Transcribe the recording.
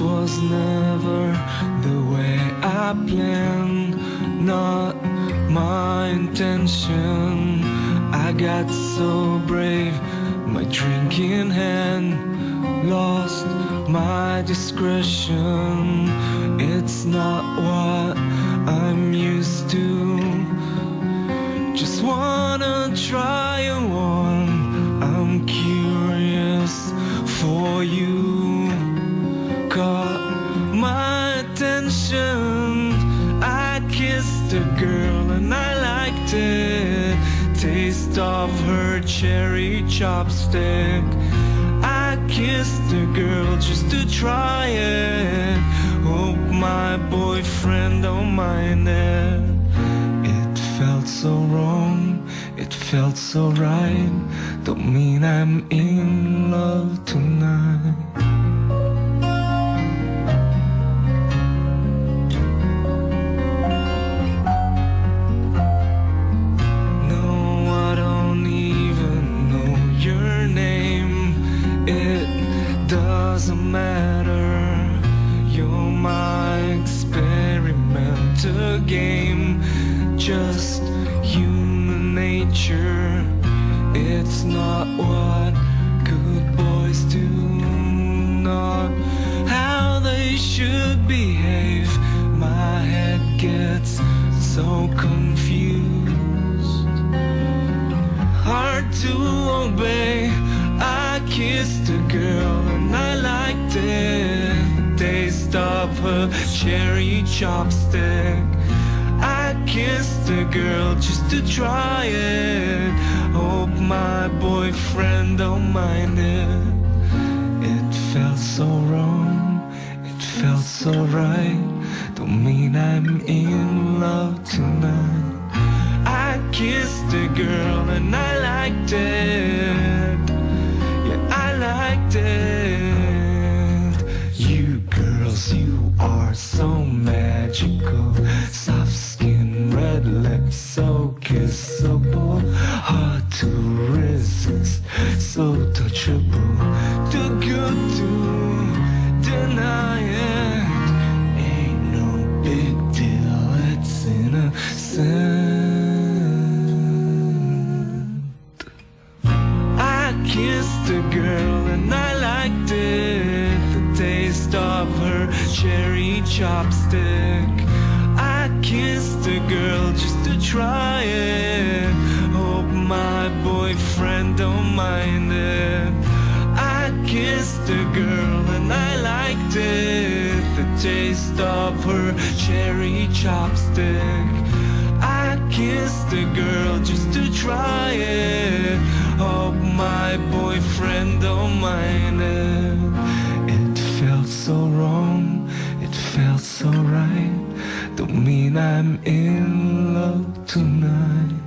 was never the way I planned, not my intention. I got so brave, my drink in hand, lost my discretion. It's not what I'm used to. Just wanna try a one. I'm curious for you. Caught my attention. I kissed a girl and I liked it. Taste of her cherry ChapStick. I kissed a girl just to try it. Hope my boyfriend don't mind it. It felt so wrong, it felt so right. Don't mean I'm in love game. Just human nature. It's not what good boys do. Not how they should behave. My head gets so confused hard to obey. I kissed a girl of her cherry ChapStick. I kissed a girl just to try it. Hope my boyfriend don't mind it. It felt so wrong, it felt so right. Don't mean I'm in love tonight. I kissed a girl and I liked it. Magical. Soft skin, red lips, so kissable. Hard to resist, so touchable. Too good to deny it. Ain't no big deal, it's innocent. I kissed a girl and I liked it. Of her cherry ChapStick. I kissed a girl just to try it. Hope my boyfriend don't mind it. I kissed a girl and I liked it. The taste of her cherry ChapStick. I kissed a girl just to try it. Hope my boyfriend don't mind. It Don't mean I'm in love tonight.